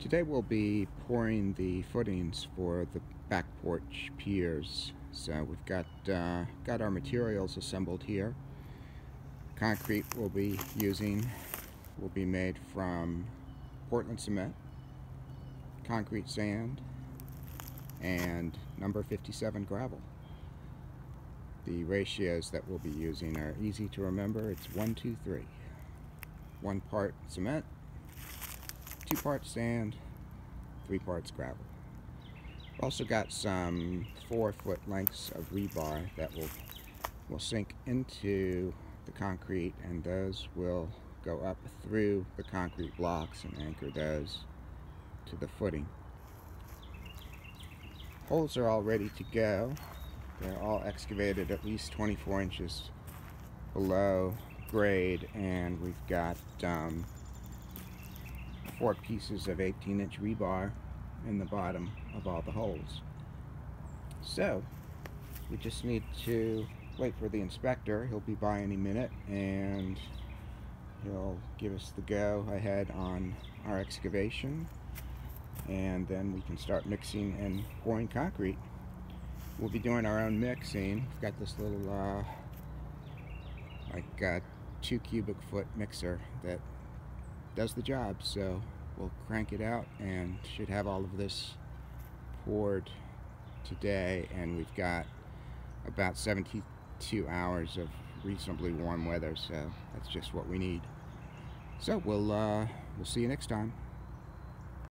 Today we'll be pouring the footings for the back porch piers. So we've got uh, got our materials assembled here. Concrete we'll be using will be made from Portland cement, concrete sand, and number 57 gravel. The ratios that we'll be using are easy to remember. It's one, two, three. One part cement, two parts sand, three parts gravel. We've also got some four foot lengths of rebar that will will sink into the concrete and those will go up through the concrete blocks and anchor those to the footing. Holes are all ready to go. They're all excavated at least 24 inches below grade and we've got um, four pieces of 18 inch rebar in the bottom of all the holes. So we just need to wait for the inspector. He'll be by any minute and he'll give us the go ahead on our excavation and then we can start mixing and pouring concrete. We'll be doing our own mixing. We've got this little uh, like uh, two cubic foot mixer that does the job. So we'll crank it out and should have all of this poured today. And we've got about 72 hours of reasonably warm weather. So that's just what we need. So we'll uh, we'll see you next time